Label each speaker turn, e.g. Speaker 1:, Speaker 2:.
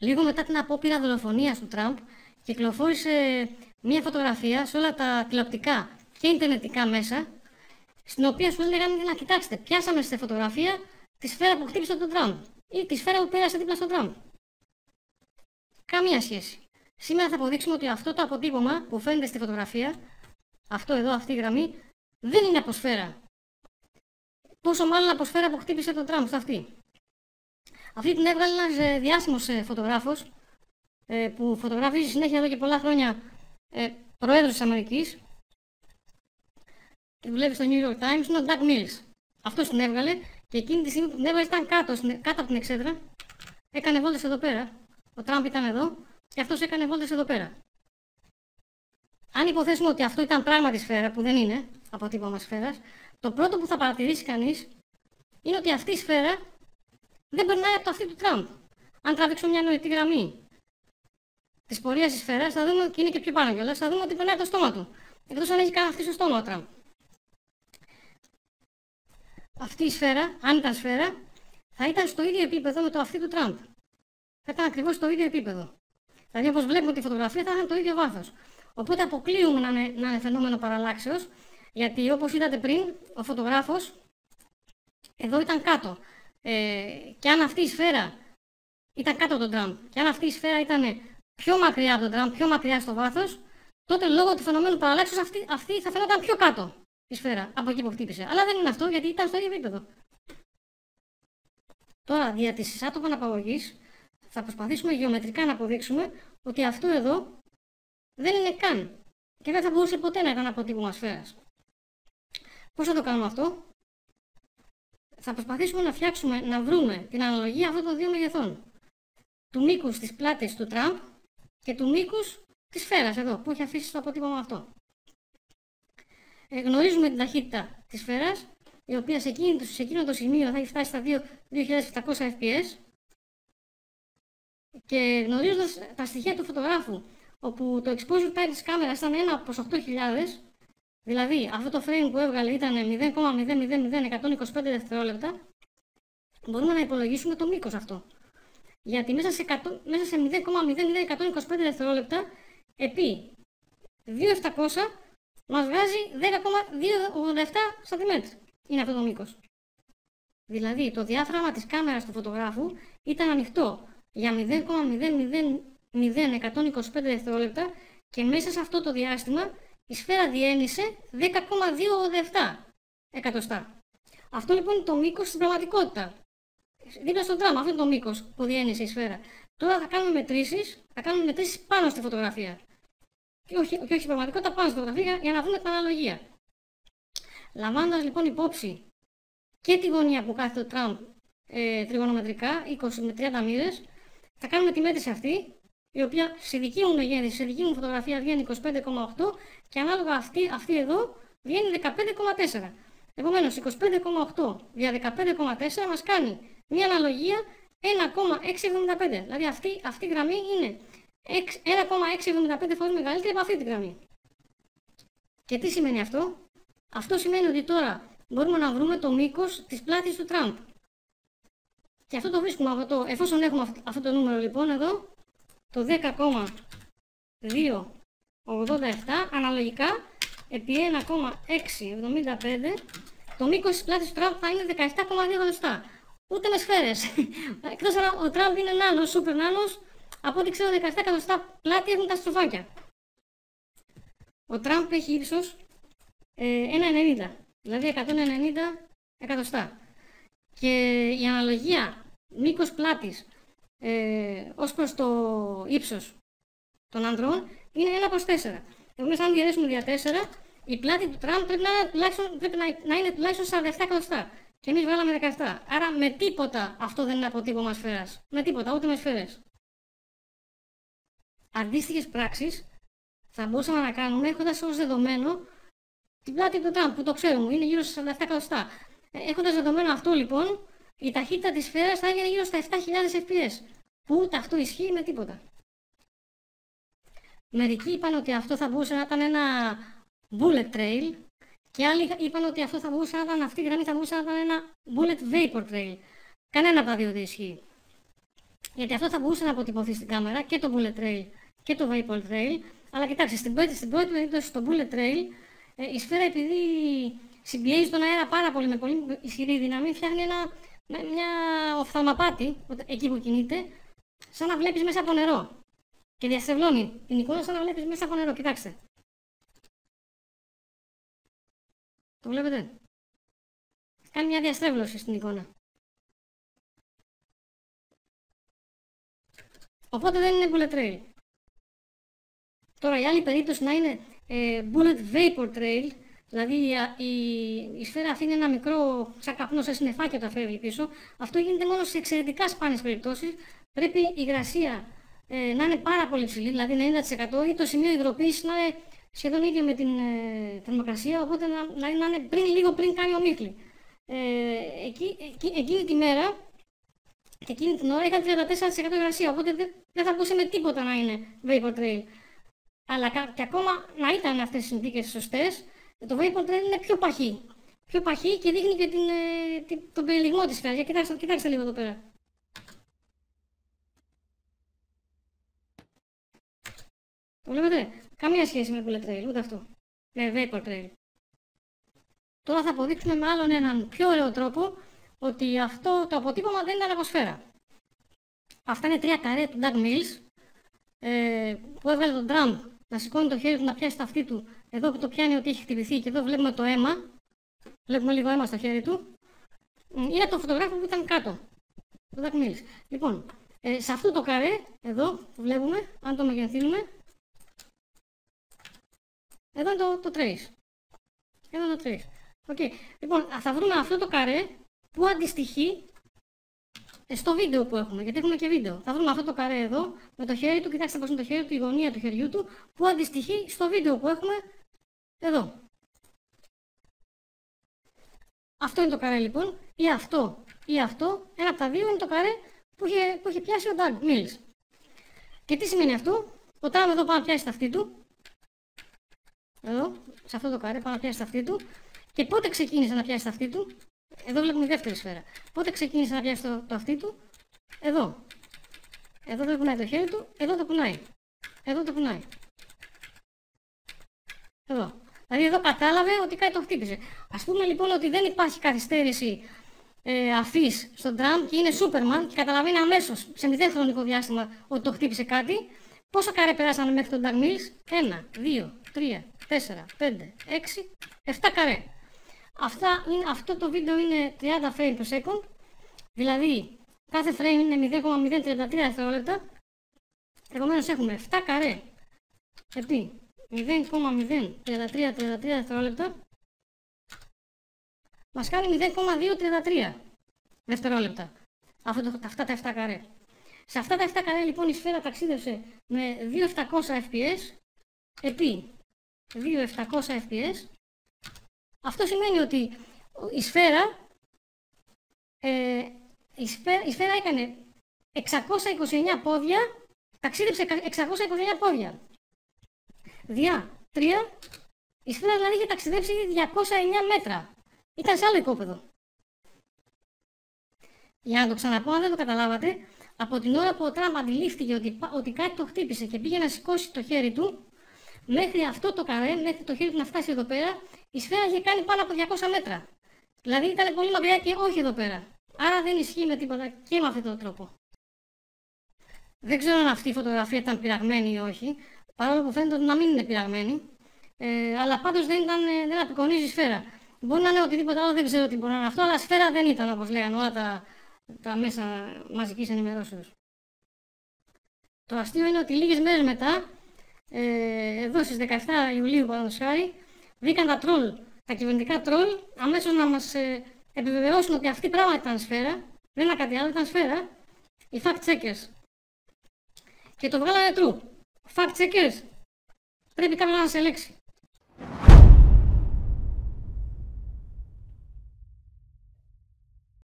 Speaker 1: λίγο μετά την απόπειρα δολοφονίας του Τραμπ, κυκλοφόρησε μία φωτογραφία σε όλα τα τηλεοπτικά και ιντερνετικά μέσα, στην οποία σου έλεγαν να κοιτάξτε, πιάσαμε στη φωτογραφία τη σφαίρα που χτύπησε τον Τραμπ ή τη σφαίρα που πέρασε δίπλα στον Τραμπ. Καμία σχέση. Σήμερα θα αποδείξουμε ότι αυτό το αποτύπωμα που φαίνεται στη φωτογραφία, αυτό εδώ, αυτή η γραμμή, δεν είναι από σφαίρα. Πόσο μάλλον από σφαίρα που χτύπησε τον Τραμπ, αυτή. Αυτή την έβγαλε ένας ε, διάσημος ε, φωτογράφος ε, που φωτογραφίζει συνέχεια εδώ και πολλά χρόνια προέδρος της Αμερικής. Τη δουλεύει στο New York Times, είναι ο Doug Mills. Αυτός την έβγαλε και εκείνη τη στιγμή που την έβγαλε ήταν κάτω, κάτω από την εξέδρα. Έκανε βόλτες εδώ πέρα. Ο Τραμπ ήταν εδώ και αυτός έκανε βόλτες εδώ πέρα. Αν υποθέσουμε ότι αυτό ήταν πράγματι σφαίρα, που δεν είναι αποτύπωμα σφαίρας, το πρώτο που θα παρατηρήσει κανείς είναι ότι αυτή η σφαίρα δεν περνάει από το αυτή του Τραμπ. Αν τραβήξουμε μια νοητή γραμμή της πορείας της σφαίρα, θα δούμε και είναι και πιο πάνω κιόλας, θα δούμε ότι περνάει από το στόμα του. Εκτός αν έχει κάνει αυτή στο στόμα ο Τραμπ. Αυτή η σφαίρα, αν ήταν σφαίρα, θα ήταν στο ίδιο επίπεδο με το αυτή του Τραμπ. Θα ήταν ακριβώς στο ίδιο επίπεδο. Δηλαδή, όπως βλέπουμε τη φωτογραφία, θα ήταν το ίδιο βάθος. Οπότε αποκλείουμε να είναι, να είναι φαινόμενο παραλλάξεω, γιατί όπως είδατε πριν, ο φωτογράφος εδώ ήταν κάτω. Ε, και αν αυτή η σφαίρα ήταν κάτω από τον Τραμπ, και αν αυτή η σφαίρα ήταν πιο μακριά από τον Τραμπ, πιο μακριά στο βάθος, τότε λόγω του φαινομένου παραλλάξεως αυτή, αυτή θα φαινόταν πιο κάτω η σφαίρα από εκεί που χτύπησε. Αλλά δεν είναι αυτό γιατί ήταν στο ίδιο επίπεδο. Τώρα, δια της άτομων αναπαγωγή, θα προσπαθήσουμε γεωμετρικά να αποδείξουμε ότι αυτό εδώ δεν είναι καν και δεν θα μπορούσε ποτέ να ήταν αποτύπωμα σφαίρας. Πώς θα το κάνουμε αυτό; Θα προσπαθήσουμε να φτιάξουμε, να βρούμε την αναλογία αυτών των δύο μεγεθών. Του μήκους της πλάτης του Τραμπ και του μήκους της σφαίρας εδώ, που έχει αφήσει το αποτύπωμα αυτό. Ε, γνωρίζουμε την ταχύτητα της σφαίρας, η οποία σε εκείνο, σε εκείνο το σημείο θα έχει φτάσει στα 2700 fps και γνωρίζοντας τα στοιχεία του φωτογράφου, όπου το exposure time της κάμερας ήταν 1 προς 8.000, δηλαδή αυτό το frame που έβγαλε ήταν 0,00025 δευτερόλεπτα, μπορούμε να υπολογίσουμε το μήκος αυτό. Γιατί μέσα σε, 100, μέσα σε 0,00125 δευτερόλεπτα επί 2.700 μας βγάζει 10,287 cm. Είναι αυτό το μήκος. Δηλαδή το διάφραγμα της κάμερας του φωτογράφου ήταν ανοιχτό για 0,00125 δευτερόλεπτα και μέσα σε αυτό το διάστημα η σφαίρα διένυσε 10,287 εκατοστά. Αυτό λοιπόν είναι το μήκος στην πραγματικότητα. Δίπλα στον τράμα, αυτό είναι το μήκος που διένυσε η σφαίρα. Τώρα θα κάνουμε μετρήσεις, θα κάνουμε μετρήσεις πάνω στη φωτογραφία. Και όχι, και όχι στην πραγματικότητα πάνω στη φωτογραφία για να δούμε την αναλογία. Λαμβάνοντας λοιπόν υπόψη και τη γωνία που κάθεται ο Τραμπ ε, τριγωνομετρικά, 20 με 30 μοίρες, θα κάνουμε τη μέτρηση αυτή, η οποία σε δική μου μεγέθυνση, σε δική μου φωτογραφία βγαίνει 25,8 και ανάλογα αυτή, αυτή εδώ βγαίνει 15,4. Επομένως, 25,8 για 15,4 μας κάνει μια αναλογία 1,675. Δηλαδή αυτή, αυτή η γραμμή είναι 1,675 φορές μεγαλύτερη από αυτή τη γραμμή. Και τι σημαίνει αυτό; Αυτό σημαίνει ότι τώρα μπορούμε να βρούμε το μήκος της πλάτης του Τραμπ. Και αυτό το βρίσκουμε αυτό το, εφόσον έχουμε αυτό το νούμερο λοιπόν εδώ, το 10,287 αναλογικά επί 1,675 το μήκος της πλάτης του Τραμπ θα είναι 17,2 λεπτά. Ούτε με σφαίρες. Εκτός αν ο Τραμπ είναι νάνος, σούπερ νάνος, από ό,τι ξέρω 17 εκατοστά πλάτη έχουν τα στροφάκια. Ο Τραμπ έχει ύψος ε, 1,90, δηλαδή 190 εκατοστά. Και η αναλογία μήκος πλάτης ε, ως προς το ύψος των ανδρών είναι 1 προς 4. Επομένως αν διαιρέσουμε δια 4, η πλάτη του Τραμπ πρέπει να, τουλάχιστον, πρέπει να, να είναι τουλάχιστον 47 εκατοστά. Και εμείς βγάλαμε 17. Άρα με τίποτα αυτό δεν είναι αποτύπωμα σφαίρας. Με τίποτα, ούτε με σφαίρες. Αντίστοιχες πράξεις θα μπορούσαμε να κάνουμε έχοντας ως δεδομένο την πλάτη του Τραμπ, που το ξέρουμε, είναι γύρω στα 47 εκατοστά. Ε, έχοντας δεδομένο αυτό λοιπόν, η ταχύτητα της σφαίρας θα έγινε γύρω στα 7.000 fps, που ούτε αυτό ισχύει με τίποτα. Μερικοί είπαν ότι αυτό θα μπορούσε να ήταν ένα bullet trail και άλλοι είπαν ότι αυτό θα μπορούσε να ήταν, αυτή η γραμμή θα μπορούσε να ήταν ένα bullet vapor trail. Κανένα από τα δύο δεν ισχύει. γιατί αυτό θα μπορούσε να αποτυπωθεί στην κάμερα και το bullet trail και το vapor trail. Αλλά κοιτάξτε, στην πρώτη, στην πρώτη περίπτωση στο bullet trail, ε, η σφαίρα επειδή συμπιέζει τον αέρα πάρα πολύ με πολύ ισχυρή δύναμη, φτιάχνει ένα, μια οφθαλμαπάτη εκεί που κινείται, σαν να βλέπεις μέσα από νερό. Και διαστρεβλώνει την εικόνα σαν να βλέπεις μέσα από νερό. Κοιτάξτε. Το βλέπετε. Κάνει μια διαστρέβλωση στην εικόνα. Οπότε δεν είναι bullet trail. Τώρα η άλλη περίπτωση να είναι ε, bullet vapor trail, δηλαδή η, η, σφαίρα αυτή είναι ένα μικρό σαν καπνό, σαν συννεφάκι όταν φεύγει πίσω. Αυτό γίνεται μόνο σε εξαιρετικά σπάνιες περιπτώσεις. Πρέπει η υγρασία ε, να είναι πάρα πολύ ψηλή, δηλαδή 90% ή το σημείο υγροποίησης να είναι σχεδόν ίδιο με την ε, θερμοκρασία, οπότε να, να, είναι πριν, λίγο πριν κάνει ο μίχλη. Ε, εκεί, εκεί, εκείνη τη μέρα, εκείνη την ώρα είχα 34% υγρασία, οπότε δεν, δεν θα μπορούσε με τίποτα να είναι vapor trail. Αλλά και ακόμα να ήταν αυτές οι συνθήκες σωστές, το vapor trail είναι πιο παχύ. Πιο παχύ και δείχνει και την, ε, την, τον περιλιγμό της φράσης. Κοιτάξτε, κοιτάξτε λίγο εδώ πέρα. Το βλέπετε; Καμία σχέση με bullet trail, ούτε αυτό. Με vapor trail. Τώρα θα αποδείξουμε με άλλον έναν πιο ωραίο τρόπο ότι αυτό το αποτύπωμα δεν είναι λαγοσφαίρα. Αυτά είναι τρία καρέ του Doug Mills ε, που έβγαλε τον Τραμπ να σηκώνει το χέρι του να πιάσει τα αυτή του. Εδώ που το πιάνει ότι έχει χτυπηθεί και εδώ βλέπουμε το αίμα. Βλέπουμε λίγο αίμα στο χέρι του. Είναι το φωτογράφο που ήταν κάτω. Το Doug Mills. Λοιπόν, ε, σε αυτό το καρέ, εδώ που βλέπουμε, αν το μεγεθύνουμε, εδώ είναι το, το trace. Εδώ είναι το trace. Okay. Λοιπόν, θα βρούμε αυτό το καρέ που αντιστοιχεί στο βίντεο που έχουμε, γιατί έχουμε και βίντεο. Θα βρούμε αυτό το καρέ εδώ, με το χέρι του, κοιτάξτε πώς είναι το χέρι του, η γωνία του χεριού του, που αντιστοιχεί στο βίντεο που έχουμε εδώ. Αυτό είναι το καρέ λοιπόν, ή αυτό, ή αυτό. Ένα από τα δύο είναι το καρέ που είχε, που είχε πιάσει ο Doug Mills. Και τι σημαίνει αυτό, ο Τάμ εδώ πάει να πιάσει τα αυτή του, εδώ, σε αυτό το καρέ, πάνω να πιάσει τα αυτή του. Και πότε ξεκίνησε να πιάσει τα αυτή του, εδώ βλέπουμε η δεύτερη σφαίρα. Πότε ξεκίνησε να πιάσει το, το αυτή του, εδώ. Εδώ δεν κουνάει το χέρι του, εδώ το κουνάει. Εδώ το κουνάει. Εδώ. Δηλαδή εδώ κατάλαβε ότι κάτι το χτύπησε. Α πούμε λοιπόν ότι δεν υπάρχει καθυστέρηση ε, αφής στον τραμ και είναι Σούπερμαν και καταλαβαίνει αμέσως σε μηδέν χρονικό διάστημα ότι το χτύπησε κάτι. Πόσο καρέ περάσανε μέχρι τον Doug Mills, 1, 2, 3, 4, 5, 6, 7 καρέ. Αυτά είναι, αυτό το βίντεο είναι 30 frame per second, δηλαδή κάθε frame είναι 0,033 δευτερόλεπτα. Επομένως έχουμε 7 καρέ επί 0,033 δευτερόλεπτα μας κάνει 0,233 δευτερόλεπτα αυτό το, αυτά τα 7 καρέ. Σε αυτά τα 7 καρέ λοιπόν η σφαίρα ταξίδευσε με 2700 fps επί 2700 fps. Αυτό σημαίνει ότι η σφαίρα, ε, η σφαίρα, η σφαίρα έκανε 629 πόδια, ταξίδεψε 629 πόδια. Διά 3, η σφαίρα δηλαδή είχε ταξιδέψει 209 μέτρα. Ήταν σε άλλο οικόπεδο. Για να το ξαναπώ, αν δεν το καταλάβατε, από την ώρα που ο Τραμπ αντιλήφθηκε ότι, ότι κάτι το χτύπησε και πήγε να σηκώσει το χέρι του, μέχρι αυτό το καρέ, μέχρι το χέρι του να φτάσει εδώ πέρα, η σφαίρα είχε κάνει πάνω από 200 μέτρα. Δηλαδή ήταν πολύ μακριά και όχι εδώ πέρα. Άρα δεν ισχύει με τίποτα και με αυτόν τον τρόπο. Δεν ξέρω αν αυτή η φωτογραφία ήταν πειραγμένη ή όχι, παρόλο που φαίνεται να μην είναι πειραγμένη. Ε, αλλά πάντως δεν, ήταν, ε, δεν απεικονίζει σφαίρα. Μπορεί να είναι οτιδήποτε άλλο, δεν ξέρω τι μπορεί να είναι αυτό, αλλά σφαίρα δεν ήταν όπως λέγανε όλα τα, τα μέσα μαζικής ενημερώσεως. Το αστείο είναι ότι λίγες μέρες μετά ε, εδώ στις 17 Ιουλίου, παραδείγματος χάρη, βγήκαν τα τρόλ, τα κυβερνητικά τρόλ, αμέσως να μας ε, επιβεβαιώσουν ότι αυτή πράγμα ήταν σφαίρα, δεν ήταν κάτι άλλο, ήταν σφαίρα, οι fact checkers. Και το βγάλανε true. Fact checkers, πρέπει κάποιος να σε ελέξει.